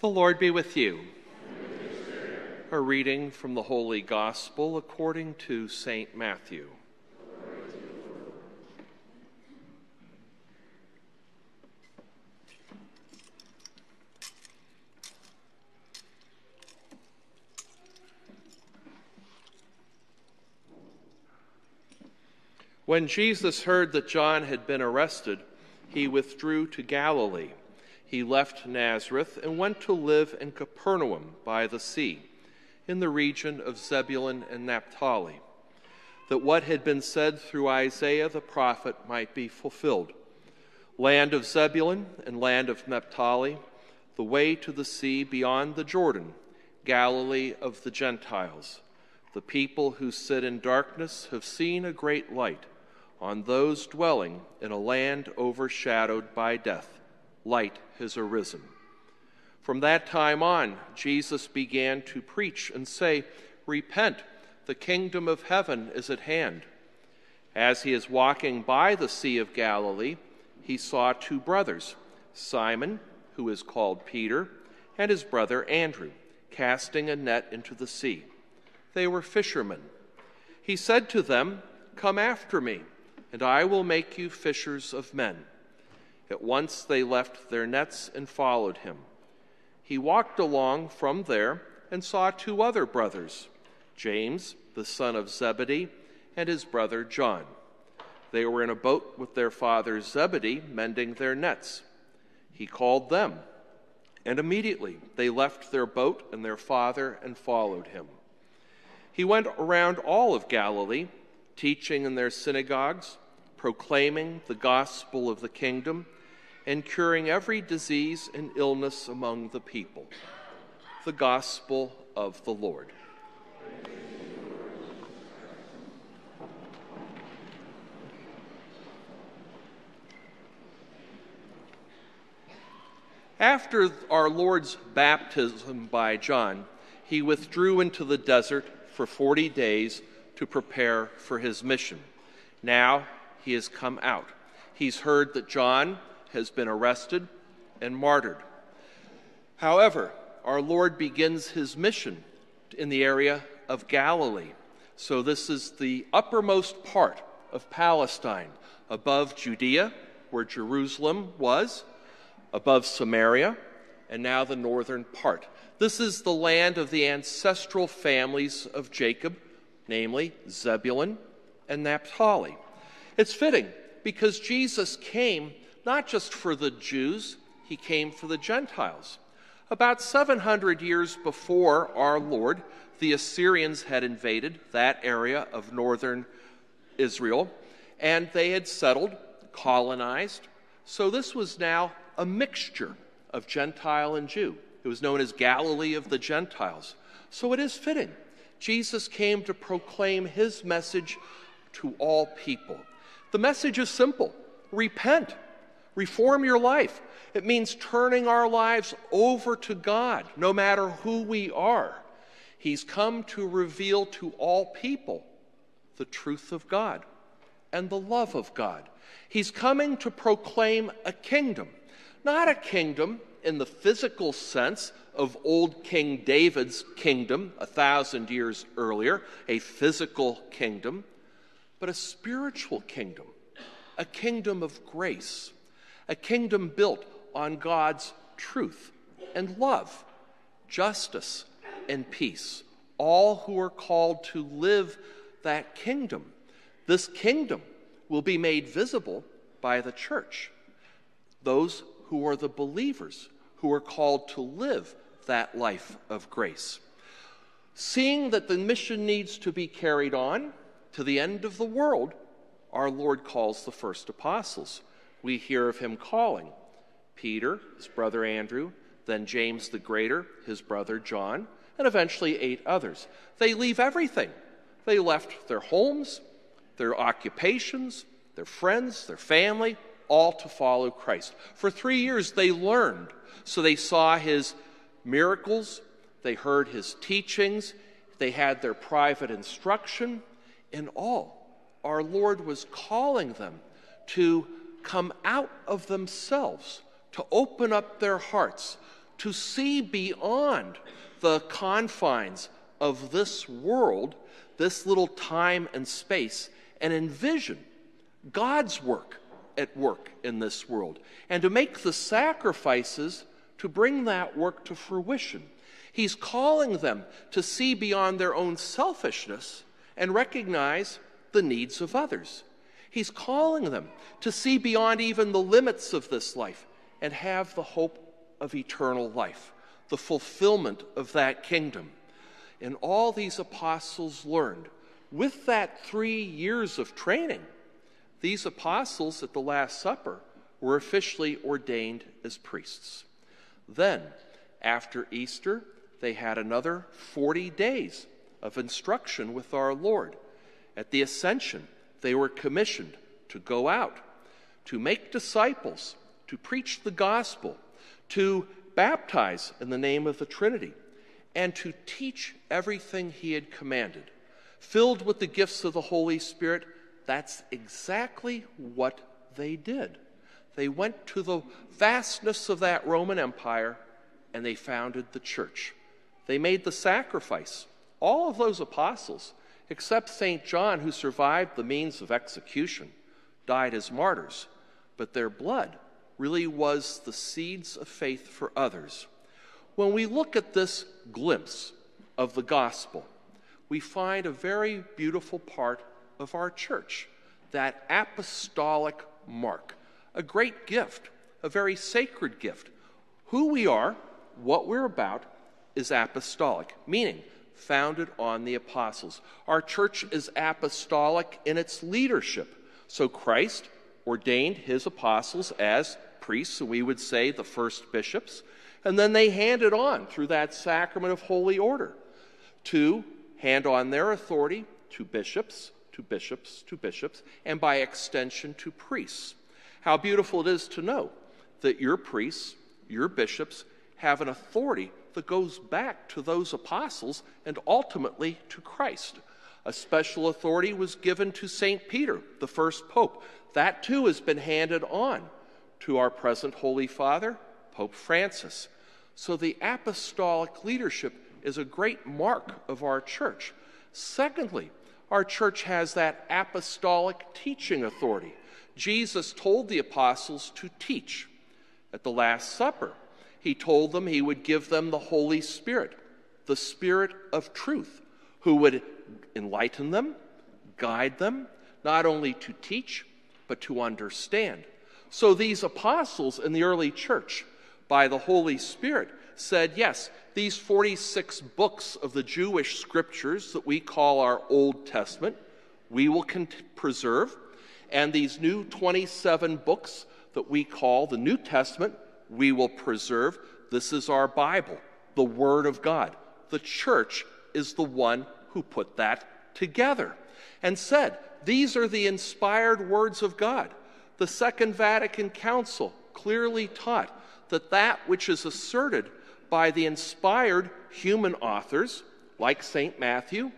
The Lord be with you. A reading from the Holy Gospel according to St. Matthew. When Jesus heard that John had been arrested, he withdrew to Galilee. He left Nazareth and went to live in Capernaum by the sea, in the region of Zebulun and Naphtali, that what had been said through Isaiah the prophet might be fulfilled. Land of Zebulun and land of Naphtali, the way to the sea beyond the Jordan, Galilee of the Gentiles. The people who sit in darkness have seen a great light. On those dwelling in a land overshadowed by death, light has arisen. From that time on, Jesus began to preach and say, Repent, the kingdom of heaven is at hand. As he is walking by the Sea of Galilee, he saw two brothers, Simon, who is called Peter, and his brother Andrew, casting a net into the sea. They were fishermen. He said to them, Come after me, and I will make you fishers of men. At once they left their nets and followed him. He walked along from there and saw two other brothers, James, the son of Zebedee, and his brother John. They were in a boat with their father Zebedee, mending their nets. He called them, and immediately they left their boat and their father and followed him. He went around all of Galilee, teaching in their synagogues, proclaiming the gospel of the kingdom, and curing every disease and illness among the people. The gospel of the Lord. After our Lord's baptism by John, he withdrew into the desert for 40 days to prepare for his mission. Now he has come out. He's heard that John has been arrested and martyred. However, our Lord begins his mission in the area of Galilee. So, this is the uppermost part of Palestine, above Judea, where Jerusalem was, above Samaria, and now the northern part. This is the land of the ancestral families of Jacob, namely Zebulun and Naphtali. It's fitting because Jesus came not just for the Jews, he came for the Gentiles. About 700 years before our Lord, the Assyrians had invaded that area of northern Israel, and they had settled, colonized. So this was now a mixture of Gentile and Jew. It was known as Galilee of the Gentiles. So it is fitting. Jesus came to proclaim his message to all people. The message is simple repent, reform your life. It means turning our lives over to God, no matter who we are. He's come to reveal to all people the truth of God and the love of God. He's coming to proclaim a kingdom, not a kingdom in the physical sense of old King David's kingdom a thousand years earlier, a physical kingdom, but a spiritual kingdom, a kingdom of grace, a kingdom built on God's truth and love, justice and peace. All who are called to live that kingdom. This kingdom will be made visible by the church. Those who are the believers who are called to live that life of grace. Seeing that the mission needs to be carried on, to the end of the world, our Lord calls the first apostles. We hear of him calling Peter, his brother Andrew, then James the Greater, his brother John, and eventually eight others. They leave everything. They left their homes, their occupations, their friends, their family, all to follow Christ. For three years they learned. So they saw his miracles, they heard his teachings, they had their private instruction, in all, our Lord was calling them to come out of themselves, to open up their hearts, to see beyond the confines of this world, this little time and space, and envision God's work at work in this world, and to make the sacrifices to bring that work to fruition. He's calling them to see beyond their own selfishness and recognize the needs of others. He's calling them to see beyond even the limits of this life and have the hope of eternal life, the fulfillment of that kingdom. And all these apostles learned with that three years of training. These apostles at the Last Supper were officially ordained as priests. Then, after Easter, they had another 40 days of instruction with our Lord. At the ascension, they were commissioned to go out, to make disciples, to preach the gospel, to baptize in the name of the Trinity, and to teach everything he had commanded. Filled with the gifts of the Holy Spirit, that's exactly what they did. They went to the vastness of that Roman Empire and they founded the church. They made the sacrifice. All of those apostles, except St. John, who survived the means of execution, died as martyrs, but their blood really was the seeds of faith for others. When we look at this glimpse of the gospel, we find a very beautiful part of our church that apostolic mark, a great gift, a very sacred gift. Who we are, what we're about, is apostolic, meaning founded on the apostles. Our church is apostolic in its leadership. So Christ ordained his apostles as priests, and we would say the first bishops, and then they handed on through that sacrament of holy order to hand on their authority to bishops, to bishops, to bishops, and by extension to priests. How beautiful it is to know that your priests, your bishops, have an authority that goes back to those apostles and ultimately to Christ. A special authority was given to St. Peter, the first pope. That too has been handed on to our present Holy Father, Pope Francis. So the apostolic leadership is a great mark of our church. Secondly, our church has that apostolic teaching authority. Jesus told the apostles to teach. At the Last Supper, he told them he would give them the Holy Spirit, the Spirit of truth, who would enlighten them, guide them, not only to teach, but to understand. So these apostles in the early church, by the Holy Spirit, said, yes, these 46 books of the Jewish scriptures that we call our Old Testament, we will preserve. And these new 27 books that we call the New Testament, we will preserve. This is our Bible, the Word of God. The church is the one who put that together and said, These are the inspired words of God. The Second Vatican Council clearly taught that that which is asserted by the inspired human authors, like St. Matthew,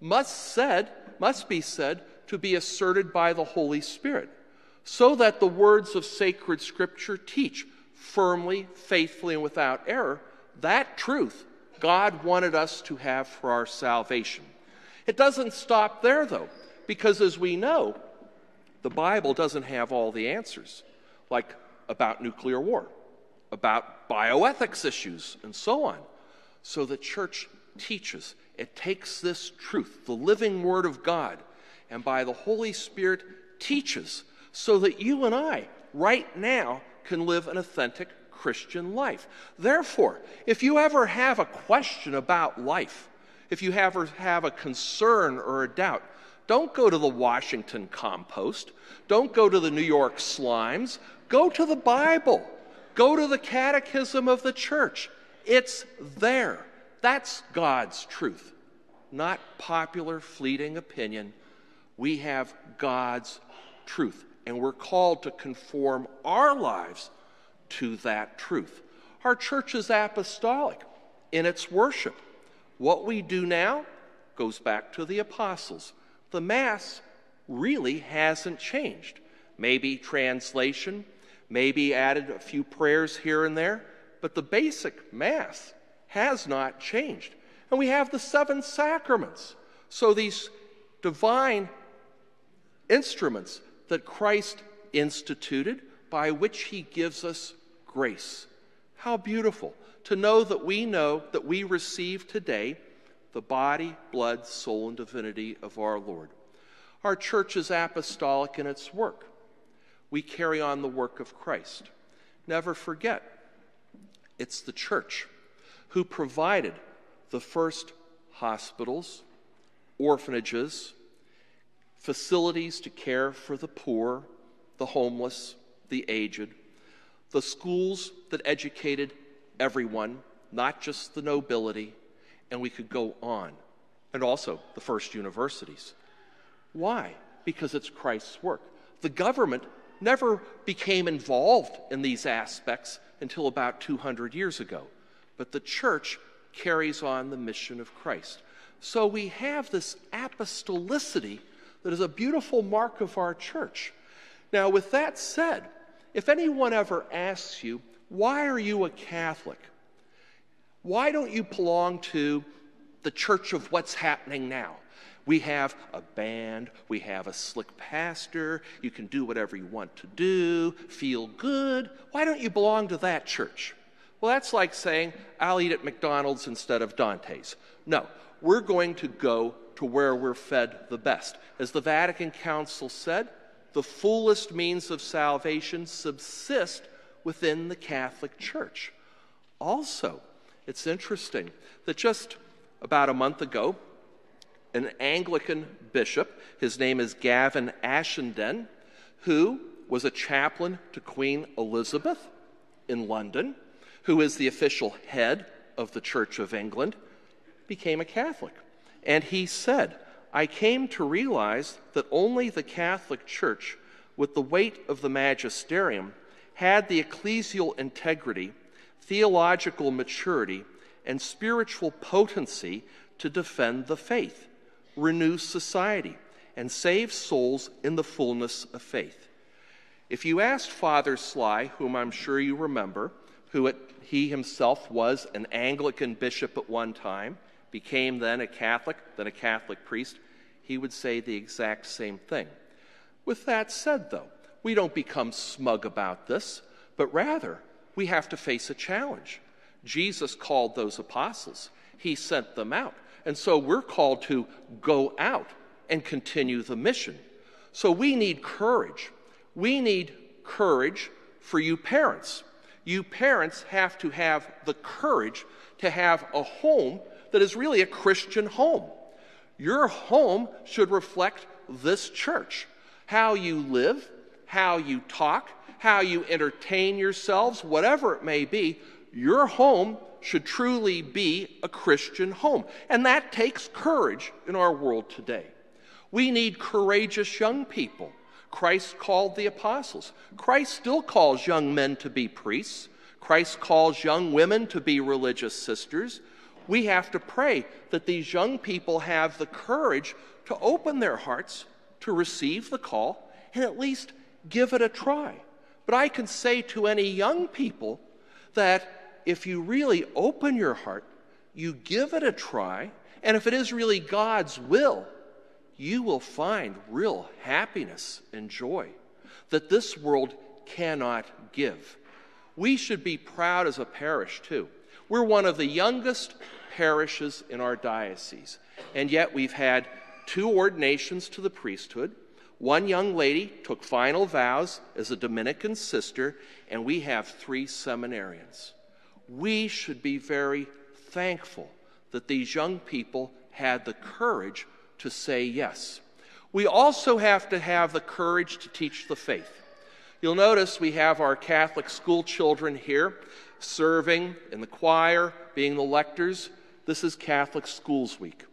must, said, must be said to be asserted by the Holy Spirit, so that the words of sacred Scripture teach firmly, faithfully, and without error that truth God wanted us to have for our salvation. It doesn't stop there, though, because as we know, the Bible doesn't have all the answers, like about nuclear war about bioethics issues and so on. So the church teaches. It takes this truth, the living word of God, and by the Holy Spirit teaches so that you and I, right now, can live an authentic Christian life. Therefore, if you ever have a question about life, if you ever have a concern or a doubt, don't go to the Washington Compost. Don't go to the New York Slimes. Go to the Bible. Go to the Catechism of the Church. It's there. That's God's truth, not popular, fleeting opinion. We have God's truth, and we're called to conform our lives to that truth. Our church is apostolic in its worship. What we do now goes back to the apostles. The Mass really hasn't changed. Maybe translation, maybe added a few prayers here and there, but the basic Mass has not changed. And we have the seven sacraments. So these divine instruments that Christ instituted by which he gives us grace. How beautiful to know that we know that we receive today the body, blood, soul, and divinity of our Lord. Our church is apostolic in its work. We carry on the work of Christ. Never forget, it's the church who provided the first hospitals, orphanages, facilities to care for the poor, the homeless, the aged, the schools that educated everyone, not just the nobility, and we could go on. And also the first universities. Why? Because it's Christ's work. The government never became involved in these aspects until about 200 years ago. But the church carries on the mission of Christ. So we have this apostolicity that is a beautiful mark of our church. Now, with that said, if anyone ever asks you, why are you a Catholic? Why don't you belong to the church of what's happening now? We have a band, we have a slick pastor, you can do whatever you want to do, feel good. Why don't you belong to that church? Well, that's like saying, I'll eat at McDonald's instead of Dante's. No, we're going to go to where we're fed the best. As the Vatican Council said, the fullest means of salvation subsist within the Catholic Church. Also, it's interesting that just about a month ago, an Anglican bishop, his name is Gavin Ashenden, who was a chaplain to Queen Elizabeth in London, who is the official head of the Church of England, became a Catholic. And he said, I came to realize that only the Catholic Church, with the weight of the magisterium, had the ecclesial integrity, theological maturity, and spiritual potency to defend the faith, renew society, and save souls in the fullness of faith. If you asked Father Sly, whom I'm sure you remember, who it, he himself was an Anglican bishop at one time, became then a Catholic, then a Catholic priest, he would say the exact same thing. With that said, though, we don't become smug about this, but rather we have to face a challenge. Jesus called those apostles, he sent them out. And so we're called to go out and continue the mission. So we need courage. We need courage for you parents. You parents have to have the courage to have a home that is really a Christian home. Your home should reflect this church. How you live, how you talk, how you entertain yourselves, whatever it may be, your home should truly be a Christian home. And that takes courage in our world today. We need courageous young people. Christ called the apostles. Christ still calls young men to be priests. Christ calls young women to be religious sisters we have to pray that these young people have the courage to open their hearts to receive the call and at least give it a try. But I can say to any young people that if you really open your heart, you give it a try, and if it is really God's will, you will find real happiness and joy that this world cannot give. We should be proud as a parish, too. We're one of the youngest parishes in our diocese. And yet we've had two ordinations to the priesthood. One young lady took final vows as a Dominican sister, and we have three seminarians. We should be very thankful that these young people had the courage to say yes. We also have to have the courage to teach the faith. You'll notice we have our Catholic school children here serving in the choir, being the lectors. This is Catholic Schools Week.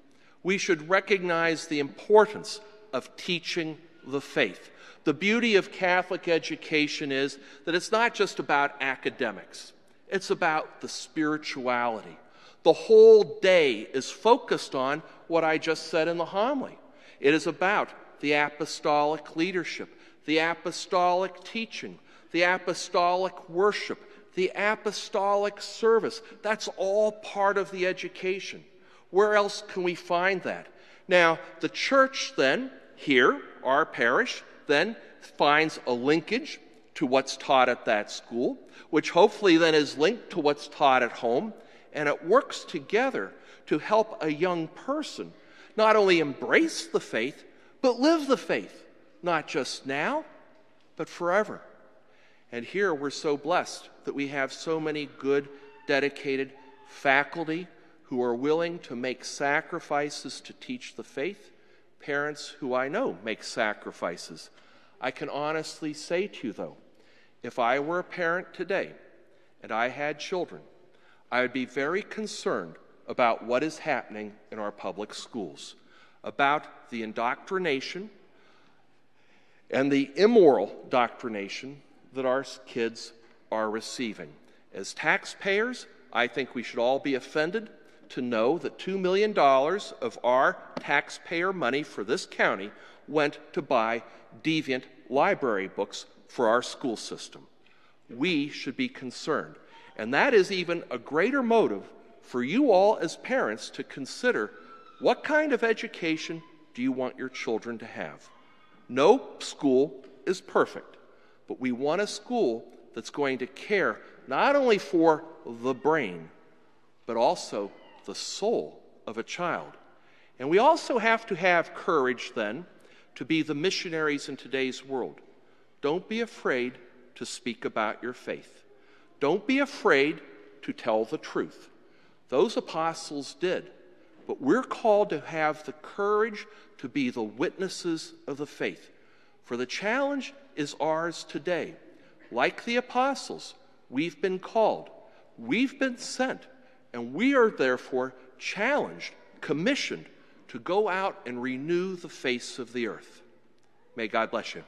We should recognize the importance of teaching the faith. The beauty of Catholic education is that it's not just about academics, it's about the spirituality. The whole day is focused on what I just said in the homily. It is about the apostolic leadership, the apostolic teaching, the apostolic worship, the apostolic service. That's all part of the education. Where else can we find that? Now, the church then, here, our parish, then finds a linkage to what's taught at that school, which hopefully then is linked to what's taught at home, and it works together to help a young person not only embrace the faith, but live the faith, not just now, but forever. And here we're so blessed that we have so many good, dedicated faculty who are willing to make sacrifices to teach the faith, parents who I know make sacrifices. I can honestly say to you, though, if I were a parent today and I had children, I would be very concerned about what is happening in our public schools, about the indoctrination and the immoral doctrination that our kids are receiving. As taxpayers, I think we should all be offended to know that $2 million of our taxpayer money for this county went to buy deviant library books for our school system. We should be concerned. And that is even a greater motive for you all as parents to consider what kind of education do you want your children to have? No school is perfect, but we want a school that's going to care not only for the brain, but also the soul of a child. And we also have to have courage then to be the missionaries in today's world. Don't be afraid to speak about your faith. Don't be afraid to tell the truth. Those apostles did. But we're called to have the courage to be the witnesses of the faith. For the challenge is ours today. Like the apostles, we've been called, we've been sent, and we are therefore challenged, commissioned to go out and renew the face of the earth. May God bless you.